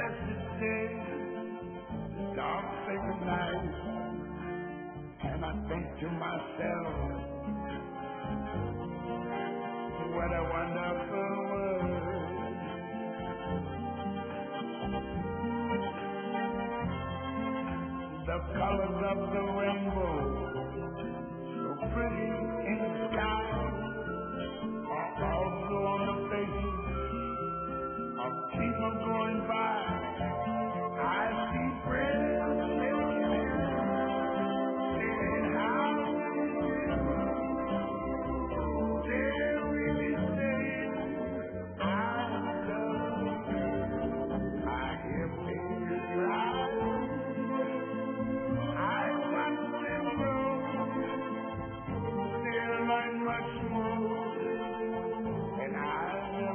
blessed day, dark sacred night, and I think to myself, what a wonderful world. The colors of the rainbow,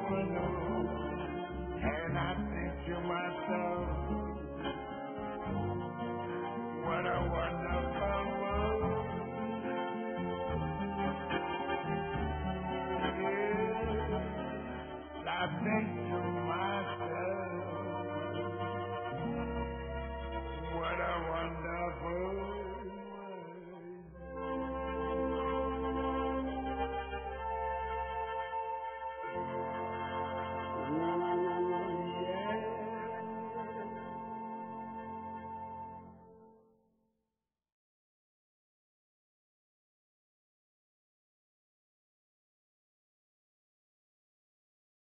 And I think to myself,